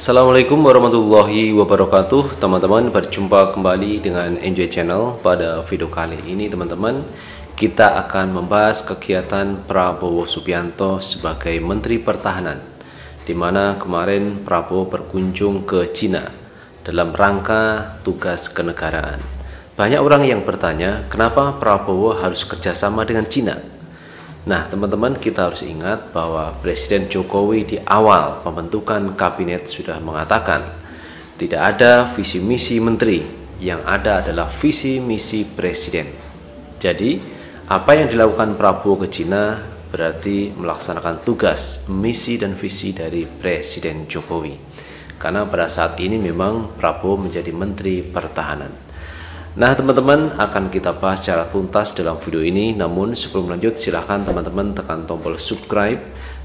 Assalamualaikum warahmatullahi wabarakatuh Teman-teman berjumpa kembali dengan Enjoy Channel Pada video kali ini teman-teman Kita akan membahas kegiatan Prabowo Subianto sebagai Menteri Pertahanan di mana kemarin Prabowo berkunjung ke Cina dalam rangka tugas kenegaraan. Banyak orang yang bertanya, kenapa Prabowo harus kerjasama dengan Cina? Nah, teman-teman, kita harus ingat bahwa Presiden Jokowi di awal pembentukan kabinet sudah mengatakan tidak ada visi misi menteri, yang ada adalah visi misi presiden. Jadi, apa yang dilakukan Prabowo ke Cina berarti melaksanakan tugas, misi dan visi dari Presiden Jokowi. Karena pada saat ini memang Prabowo menjadi Menteri Pertahanan. Nah teman-teman akan kita bahas secara tuntas dalam video ini. Namun sebelum lanjut silahkan teman-teman tekan tombol subscribe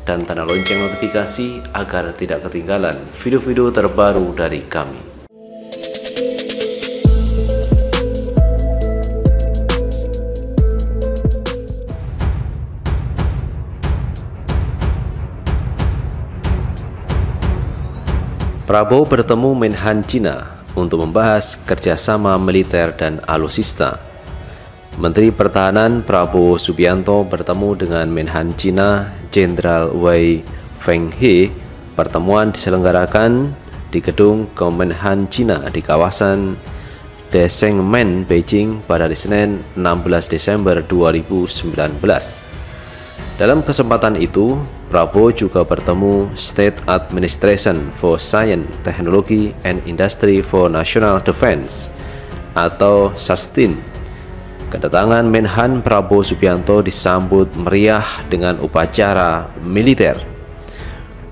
dan tanda lonceng notifikasi agar tidak ketinggalan video-video terbaru dari kami. Prabowo bertemu Menhan Cina untuk membahas kerjasama militer dan alusista. Menteri Pertahanan Prabowo Subianto bertemu dengan Menhan Cina Jenderal Wei Fenghe. Pertemuan diselenggarakan di gedung Kemenhan Cina di kawasan Desengmen, Beijing pada Senin 16 Desember 2019. Dalam kesempatan itu, Prabowo juga bertemu State Administration for Science, Technology and Industry for National Defense atau SASTIN. Kedatangan Menhan Prabowo Subianto disambut meriah dengan upacara militer.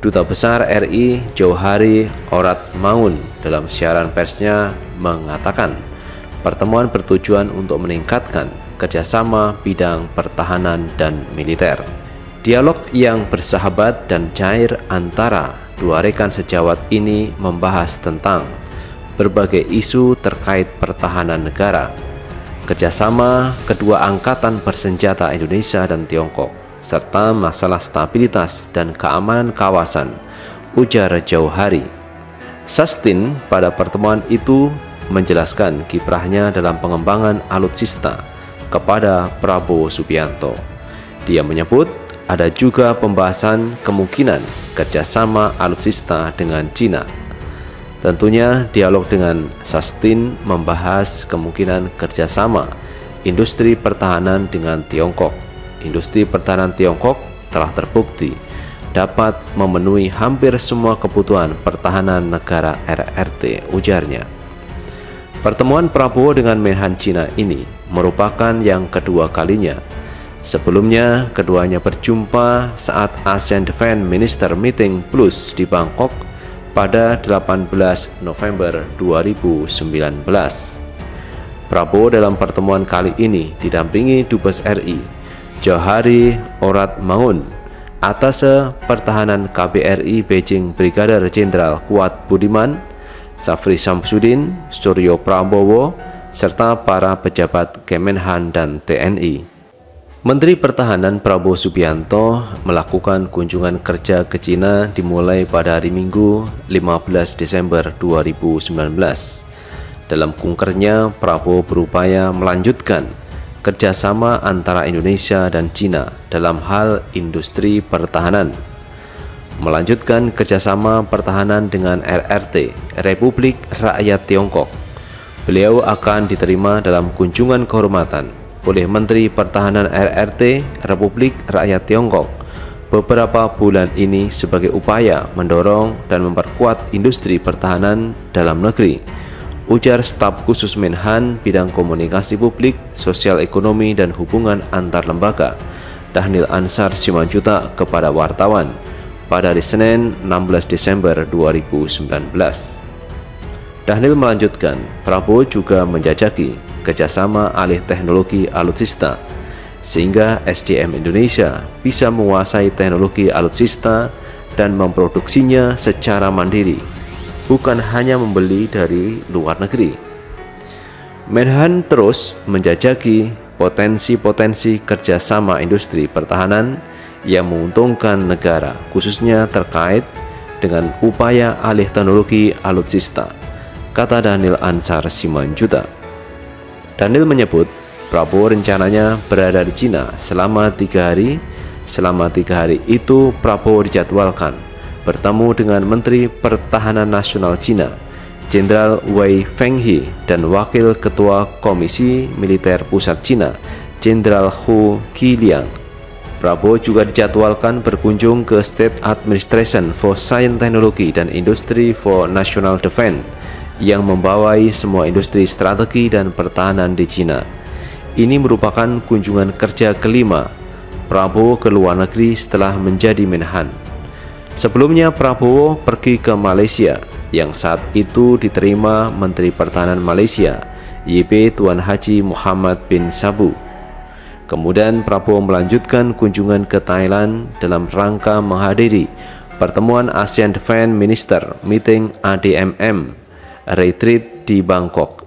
Duta Besar RI Jauhari Orat Maun dalam siaran persnya mengatakan pertemuan bertujuan untuk meningkatkan kerjasama bidang pertahanan dan militer. Dialog yang bersahabat dan cair antara dua rekan sejawat ini membahas tentang berbagai isu terkait pertahanan negara, kerjasama kedua angkatan bersenjata Indonesia dan Tiongkok, serta masalah stabilitas dan keamanan kawasan, ujar jauh hari. Sustin pada pertemuan itu menjelaskan kiprahnya dalam pengembangan alutsista kepada Prabowo Subianto. Dia menyebut ada juga pembahasan kemungkinan kerjasama alutsista dengan Cina. Tentunya dialog dengan Sustin membahas kemungkinan kerjasama industri pertahanan dengan Tiongkok. Industri pertahanan Tiongkok telah terbukti dapat memenuhi hampir semua kebutuhan pertahanan negara RRT, ujarnya. Pertemuan Prabowo dengan Menhan Cina ini merupakan yang kedua kalinya Sebelumnya, keduanya berjumpa saat ASEAN Defense Minister Meeting Plus di Bangkok pada 18 November 2019. Prabowo dalam pertemuan kali ini didampingi Dubes RI, Johari Orat Maun, atas Pertahanan KBRI Beijing Brigadir Jenderal Kuat Budiman, Safri Samsudin, Suryo Prabowo, serta para pejabat Kemenhan dan TNI. Menteri Pertahanan Prabowo Subianto melakukan kunjungan kerja ke Cina dimulai pada hari Minggu 15 Desember 2019. Dalam kunkernya, Prabowo berupaya melanjutkan kerjasama antara Indonesia dan Cina dalam hal industri pertahanan. Melanjutkan kerjasama pertahanan dengan RRT, Republik Rakyat Tiongkok. Beliau akan diterima dalam kunjungan kehormatan oleh Menteri Pertahanan RRT Republik Rakyat Tiongkok beberapa bulan ini sebagai upaya mendorong dan memperkuat industri pertahanan dalam negeri. Ujar staf khusus Menhan bidang komunikasi publik, sosial ekonomi dan hubungan antar lembaga, Dahnil Ansar Simanjuta kepada wartawan pada hari Senin 16 Desember 2019. Dahnil melanjutkan, Prabowo juga menjajaki kerjasama alih teknologi alutsista sehingga SDM Indonesia bisa menguasai teknologi alutsista dan memproduksinya secara mandiri, bukan hanya membeli dari luar negeri. Menhan terus menjajaki potensi-potensi kerjasama industri pertahanan yang menguntungkan negara, khususnya terkait dengan upaya alih teknologi alutsista, kata Daniel Ansar Simanjuta. Daniel menyebut Prabowo rencananya berada di Cina selama tiga hari. Selama tiga hari itu Prabowo dijadwalkan bertemu dengan Menteri Pertahanan Nasional Cina, Jenderal Wei Fenghe dan Wakil Ketua Komisi Militer Pusat Cina, Jenderal Hu Qiliang. Prabowo juga dijadwalkan berkunjung ke State Administration for Science Technology dan Industry for National Defense yang membawai semua industri strategi dan pertahanan di Cina. Ini merupakan kunjungan kerja kelima Prabowo ke luar negeri setelah menjadi Menhan. Sebelumnya Prabowo pergi ke Malaysia yang saat itu diterima Menteri Pertahanan Malaysia YB Tuan Haji Muhammad bin Sabu. Kemudian Prabowo melanjutkan kunjungan ke Thailand dalam rangka menghadiri pertemuan ASEAN Defense Minister Meeting ADMM retreat di Bangkok.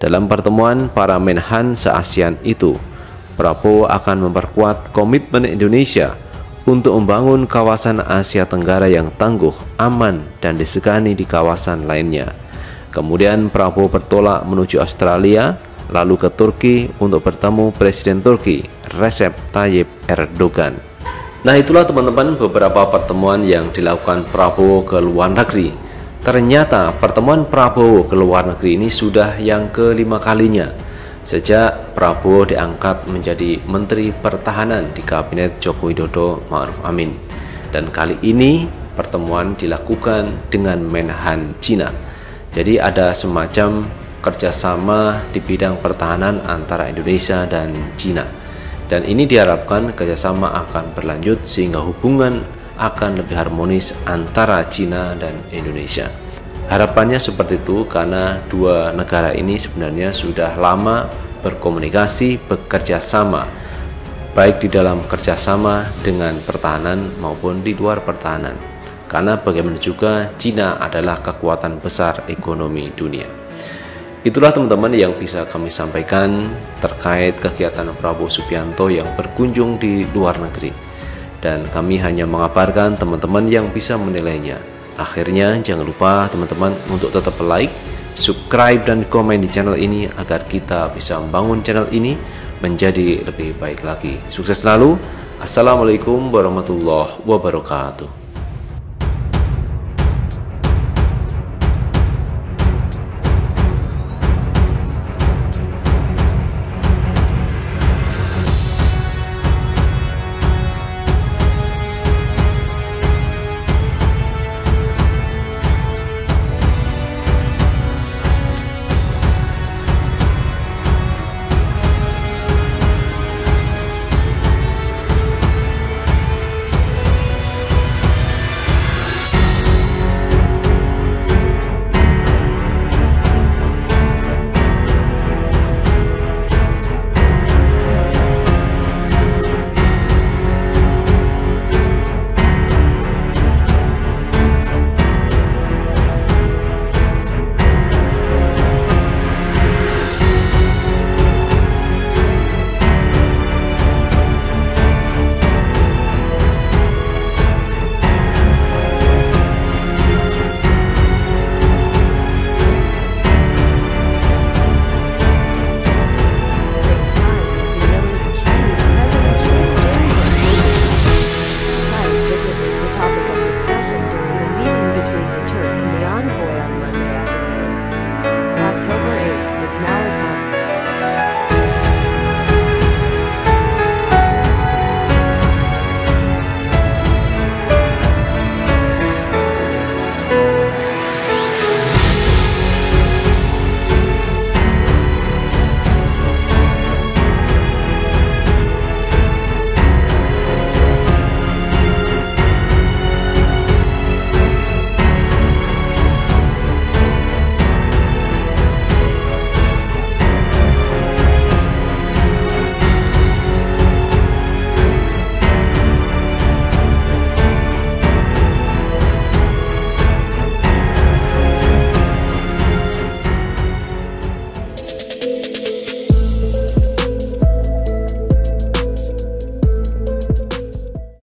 Dalam pertemuan para menhan se-ASEAN itu, Prabowo akan memperkuat komitmen Indonesia untuk membangun kawasan Asia Tenggara yang tangguh, aman, dan disegani di kawasan lainnya. Kemudian Prabowo bertolak menuju Australia, lalu ke Turki untuk bertemu Presiden Turki Recep Tayyip Erdogan. Nah itulah teman-teman beberapa pertemuan yang dilakukan Prabowo ke luar negeri. Ternyata pertemuan Prabowo ke luar negeri ini sudah yang kelima kalinya sejak Prabowo diangkat menjadi Menteri Pertahanan di Kabinet Joko Widodo Ma'ruf Amin. Dan kali ini pertemuan dilakukan dengan Menhan Cina. Jadi ada semacam kerjasama di bidang pertahanan antara Indonesia dan Cina. Dan ini diharapkan kerjasama akan berlanjut sehingga hubungan akan lebih harmonis antara Cina dan Indonesia. Harapannya seperti itu karena dua negara ini sebenarnya sudah lama berkomunikasi, bekerja sama, baik di dalam kerjasama dengan pertahanan maupun di luar pertahanan. Karena bagaimana juga Cina adalah kekuatan besar ekonomi dunia. Itulah teman-teman yang bisa kami sampaikan terkait kegiatan Prabowo Subianto yang berkunjung di luar negeri. Dan kami hanya mengabarkan teman-teman yang bisa menilainya. Akhirnya jangan lupa teman-teman untuk tetap like, subscribe dan komen di channel ini agar kita bisa membangun channel ini menjadi lebih baik lagi. Sukses selalu. Assalamualaikum warahmatullahi wabarakatuh.